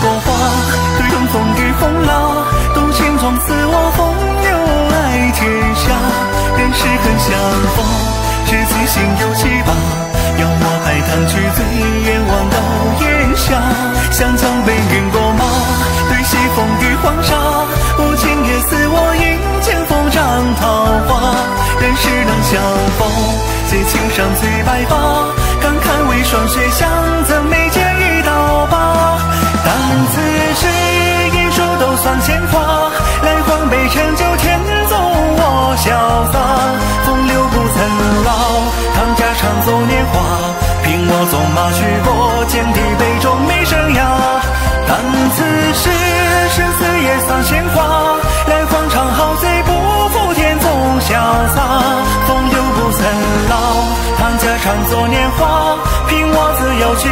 过花，对等风雨风浪，动情从此我风流爱天下。人世很相逢，知己心有七八，邀我海棠去醉，眼望到檐下。湘江北云过马，对西风雨黄沙，无情也似我迎剑锋斩桃花。人世能相逢，书都算铅华，来换杯陈酒，天纵我潇洒。风流不曾老，唐家常作年华，凭我纵马去过剑地杯中没生涯。但此时生死也算鲜花，来换场好醉不负天纵潇洒。风流不曾老，唐家常作年华，凭我自由去。